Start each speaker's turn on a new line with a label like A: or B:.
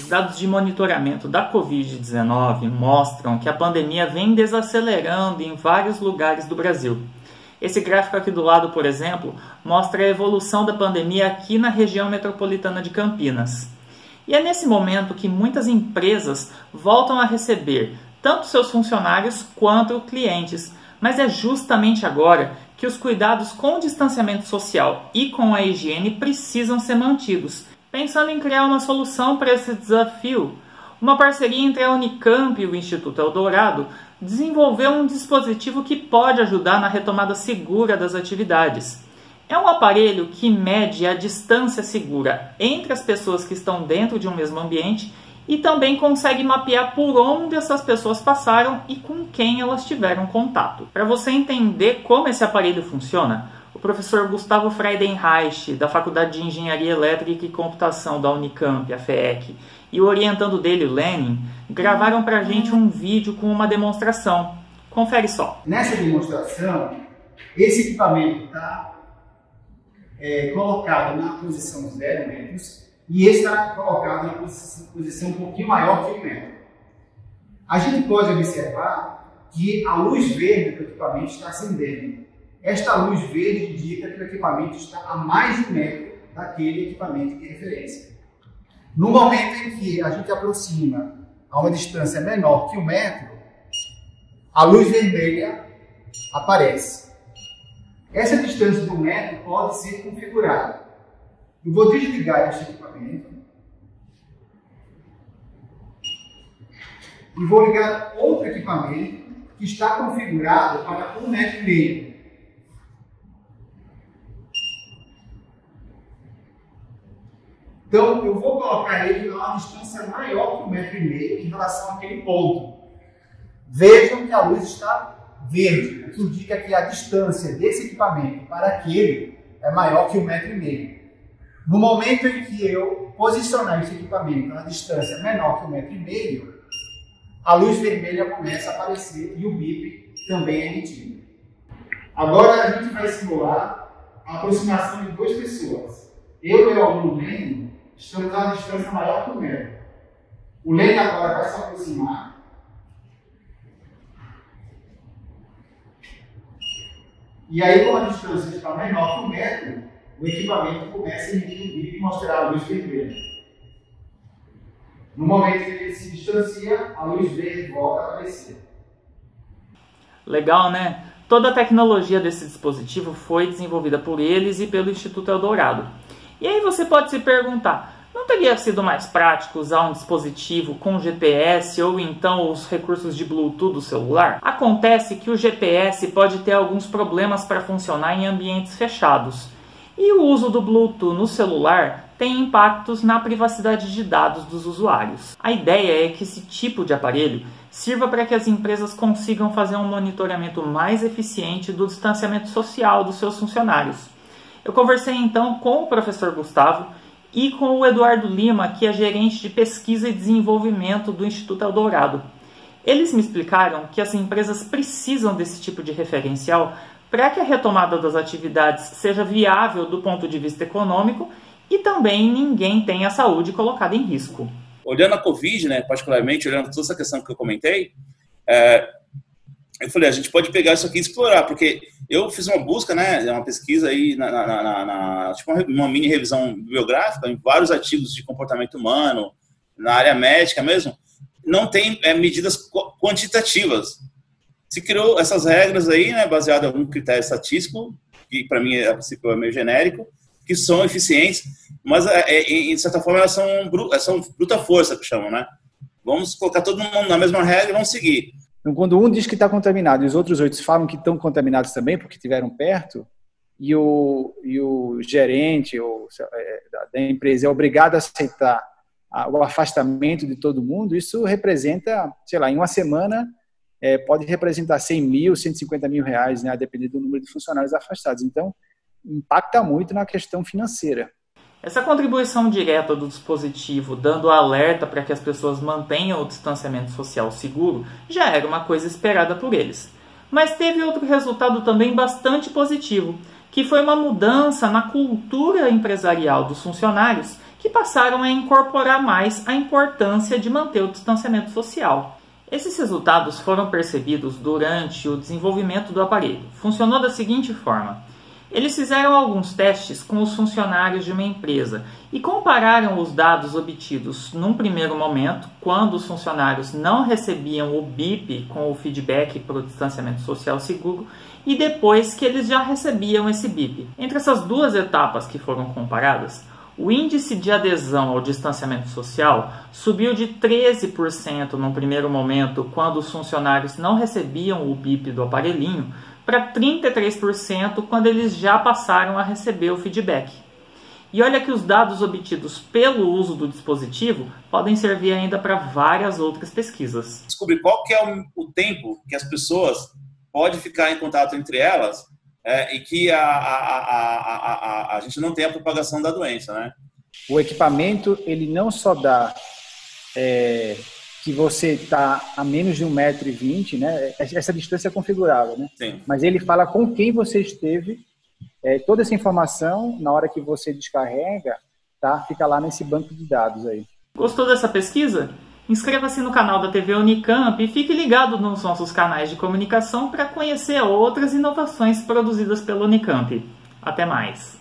A: Os dados de monitoramento da Covid-19 mostram que a pandemia vem desacelerando em vários lugares do Brasil. Esse gráfico aqui do lado, por exemplo, mostra a evolução da pandemia aqui na região metropolitana de Campinas. E é nesse momento que muitas empresas voltam a receber tanto seus funcionários quanto clientes, mas é justamente agora que os cuidados com o distanciamento social e com a higiene precisam ser mantidos Pensando em criar uma solução para esse desafio, uma parceria entre a Unicamp e o Instituto Eldorado desenvolveu um dispositivo que pode ajudar na retomada segura das atividades. É um aparelho que mede a distância segura entre as pessoas que estão dentro de um mesmo ambiente e também consegue mapear por onde essas pessoas passaram e com quem elas tiveram contato. Para você entender como esse aparelho funciona, professor Gustavo Friedenreich, da Faculdade de Engenharia Elétrica e Computação da Unicamp, a FEEC, e o orientando dele, Lenin, gravaram para a gente um vídeo com uma demonstração. Confere só.
B: Nessa demonstração, esse equipamento está é, colocado na posição 0 metros e esse está colocado na posição um pouquinho maior que 1 metro. A gente pode observar que a luz verde do equipamento está acendendo. Esta luz verde indica que o equipamento está a mais de um metro daquele equipamento de referência. No momento em que a gente aproxima a uma distância menor que um metro, a luz vermelha aparece. Essa distância de um metro pode ser configurada. Eu vou desligar este equipamento e vou ligar outro equipamento que está configurado para um metro e meio. Então, eu vou colocar ele a uma distância maior que um metro e meio em relação àquele ponto. Vejam que a luz está verde, o que indica que a distância desse equipamento para aquele é maior que um metro e meio. No momento em que eu posicionar esse equipamento a uma distância menor que um metro e meio, a luz vermelha começa a aparecer e o bip também é emitido. Agora a gente vai simular a aproximação de duas pessoas. Eu e o aluno Lênin estamos a uma distância maior que o metro. O leite agora vai se aproximar. E aí, como a distância está menor que o metro, o equipamento começa a emitir e mostrar a luz vermelha. No momento que ele se distancia, a luz verde volta a aparecer.
A: Legal, né? Toda a tecnologia desse dispositivo foi desenvolvida por eles e pelo Instituto Eldorado. E aí você pode se perguntar, não teria sido mais prático usar um dispositivo com GPS ou então os recursos de Bluetooth do celular? Acontece que o GPS pode ter alguns problemas para funcionar em ambientes fechados. E o uso do Bluetooth no celular tem impactos na privacidade de dados dos usuários. A ideia é que esse tipo de aparelho sirva para que as empresas consigam fazer um monitoramento mais eficiente do distanciamento social dos seus funcionários eu conversei então com o professor Gustavo e com o Eduardo Lima, que é gerente de pesquisa e desenvolvimento do Instituto Eldorado. Eles me explicaram que as empresas precisam desse tipo de referencial para que a retomada das atividades seja viável do ponto de vista econômico e também ninguém tenha a saúde colocada em risco.
C: Olhando a Covid, né, particularmente, olhando toda essa questão que eu comentei, é, eu falei, a gente pode pegar isso aqui e explorar, porque eu fiz uma busca, né, uma pesquisa aí, na, na, na, na tipo uma, mini revisão bibliográfica, em vários artigos de comportamento humano, na área médica mesmo, não tem é, medidas quantitativas. Se criou essas regras aí, né, baseado em algum critério estatístico, que para mim, a princípio, é meio genérico, que são eficientes, mas, é, é, de certa forma, elas são, são bruta força, que chamam, né? Vamos colocar todo mundo na mesma regra e vamos seguir.
D: Então, quando um diz que está contaminado e os outros oito falam que estão contaminados também porque estiveram perto, e o, e o gerente ou, é, da empresa é obrigado a aceitar o afastamento de todo mundo, isso representa, sei lá, em uma semana é, pode representar 100 mil, 150 mil reais, né, a depender do número de funcionários afastados. Então, impacta muito na questão financeira.
A: Essa contribuição direta do dispositivo, dando alerta para que as pessoas mantenham o distanciamento social seguro, já era uma coisa esperada por eles. Mas teve outro resultado também bastante positivo, que foi uma mudança na cultura empresarial dos funcionários que passaram a incorporar mais a importância de manter o distanciamento social. Esses resultados foram percebidos durante o desenvolvimento do aparelho. Funcionou da seguinte forma: eles fizeram alguns testes com os funcionários de uma empresa e compararam os dados obtidos num primeiro momento, quando os funcionários não recebiam o BIP com o feedback para o distanciamento social seguro, e depois que eles já recebiam esse BIP. Entre essas duas etapas que foram comparadas, o índice de adesão ao distanciamento social subiu de 13% no primeiro momento, quando os funcionários não recebiam o BIP do aparelhinho, para 33% quando eles já passaram a receber o feedback. E olha que os dados obtidos pelo uso do dispositivo podem servir ainda para várias outras pesquisas.
C: Descobrir qual que é o, tempo que as pessoas podem ficar em contato entre elas é, e que a, a, a, a, a gente não tem a propagação da doença, né?
B: O equipamento, ele não só dá é, que você está a menos de 1,20m, né? Essa distância é configurável, né?
C: Sim.
B: Mas ele fala com quem você esteve, é, toda essa informação, na hora que você descarrega, tá? Fica lá nesse banco de dados aí.
A: Gostou dessa pesquisa? Inscreva-se no canal da TV Unicamp e fique ligado nos nossos canais de comunicação para conhecer outras inovações produzidas pela Unicamp. Até mais!